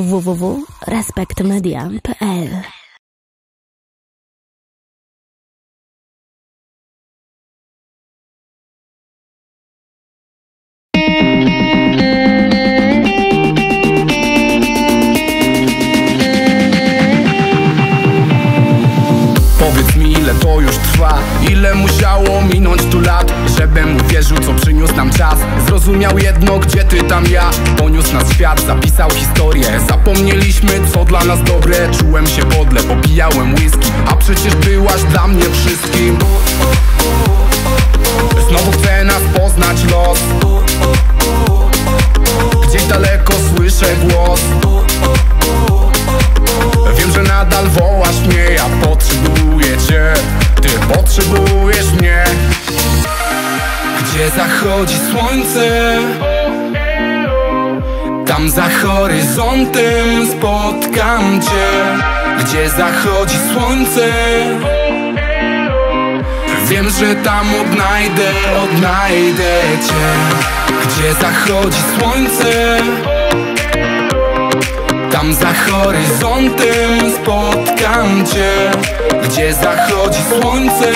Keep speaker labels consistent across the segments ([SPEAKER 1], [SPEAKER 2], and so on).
[SPEAKER 1] www.respektmedia.pl
[SPEAKER 2] Zrozumiał jedno gdzie ty tam ja. Poniósł nas świat, zapisał historię. Zapomnieliśmy co dla nas dobre. Czułem się podle, popijałem whisky. A przecież byłaś dla mnie wszystkim. Znowu chce nas poznać los. Gdzieś daleko słyszę głos. Wiem, że nadal wołasz mnie, ja potrzebuję cię. Ty potrzebujesz Gdzie zachodzi słońce. Tam za horyzontem spotkam cię Gdzie zachodzi słońce. Wiem, że tam odnajdę, odnajdę cię Gdzie zachodzi słońce. Tam za horyzontem spotkam cię Gdzie zachodzi słońce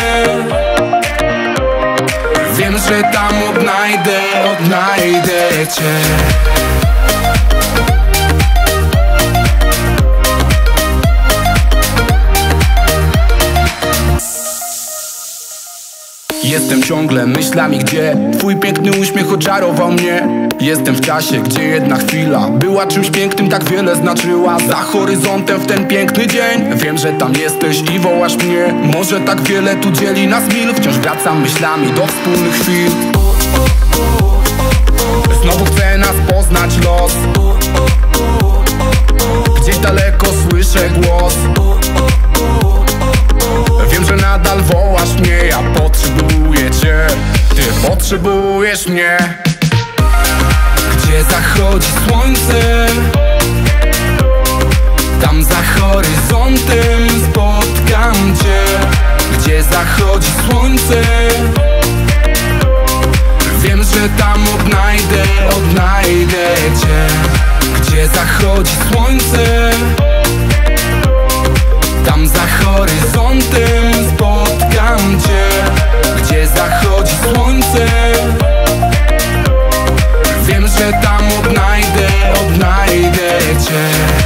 [SPEAKER 2] Wiem, że tam odnajdę, odnajdę cię Jestem ciągle myślami gdzie Twój piękny uśmiech oczarował mnie. Jestem w czasie, gdzie jedna chwila Była czymś pięknym, tak wiele znaczyła. Za horyzontem w ten piękny dzień Wiem, że tam jesteś i wołasz mnie. Może tak wiele tu dzieli nas mil Wciąż wracam myślami do wspólnych chwil. Znowu chcę nas poznać los potrzebujesz mnie. Gdzie zachodzi słońce? Tam za horyzontem spotkam cię. Gdzie zachodzi słońce? Wiem, że tam odnajdę, odnajdę cię. Gdzie zachodzi słońce? Tam za horyzontem spotkam Wiem, że tam odnajdę, odnajdę cię.